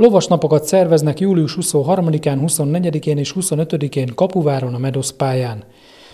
Lovasnapokat szerveznek július 23-án, 24-én és 25-én Kapuváron a Medosz pályán.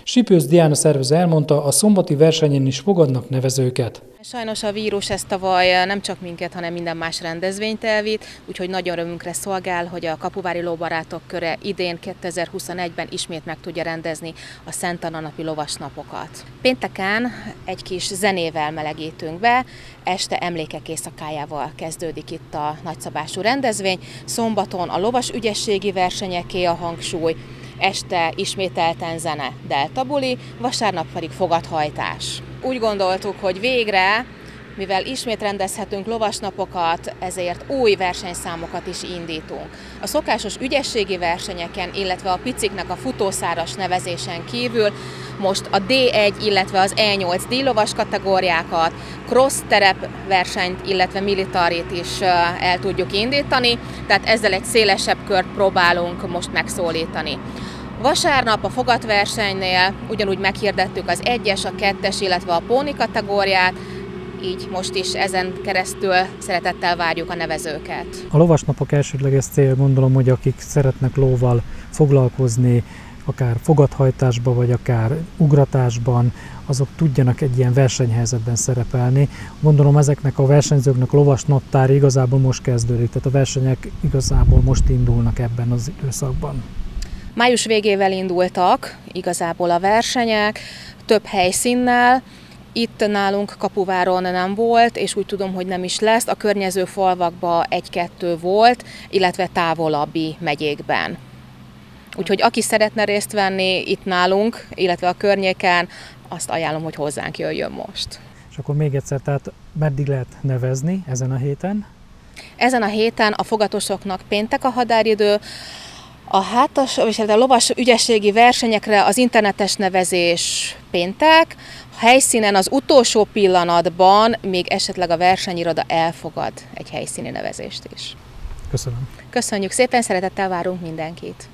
Sipősz Diana szervező elmondta, a szombati versenyen is fogadnak nevezőket. Sajnos a vírus ezt tavaly nem csak minket, hanem minden más rendezvényt elvitt, úgyhogy nagyon örömünkre szolgál, hogy a Kapuvári Lóbarátok köre idén 2021-ben ismét meg tudja rendezni a Szent Anna napi lovasnapokat. Pénteken egy kis zenével melegítünk be, este emlékek éjszakájával kezdődik itt a nagyszabású rendezvény, szombaton a lovas ügyességi versenyeké a hangsúly, este ismételten zene Delta Buli, vasárnap pedig fogadhajtás. Úgy gondoltuk, hogy végre mivel ismét rendezhetünk lovasnapokat, ezért új versenyszámokat is indítunk. A szokásos ügyességi versenyeken, illetve a piciknek a futószáras nevezésen kívül most a D1, illetve az E8 díjlovas kategóriákat, cross terep versenyt, illetve militarit is el tudjuk indítani, tehát ezzel egy szélesebb kört próbálunk most megszólítani. Vasárnap a fogatversenynél ugyanúgy meghirdettük az egyes, a kettes, illetve a póni kategóriát, így most is ezen keresztül szeretettel várjuk a nevezőket. A lovasnapok elsődleges cél gondolom, hogy akik szeretnek lóval foglalkozni, akár fogathajtásban, vagy akár ugratásban, azok tudjanak egy ilyen versenyhelyzetben szerepelni. Gondolom ezeknek a versenyzőknek a lovas naptár igazából most kezdődik, tehát a versenyek igazából most indulnak ebben az időszakban. Május végével indultak igazából a versenyek, több helyszínnel, itt nálunk Kapuváron nem volt, és úgy tudom, hogy nem is lesz. A környező falvakban egy-kettő volt, illetve távolabbi megyékben. Úgyhogy aki szeretne részt venni itt nálunk, illetve a környéken, azt ajánlom, hogy hozzánk jöjjön most. És akkor még egyszer, tehát meddig lehet nevezni ezen a héten? Ezen a héten a fogatosoknak péntek a határidő, a hátas, vagy hát a lovas ügyességi versenyekre az internetes nevezés péntek, a helyszínen az utolsó pillanatban még esetleg a versenyiroda elfogad egy helyszíni nevezést is. Köszönöm. Köszönjük szépen, szeretettel várunk mindenkit.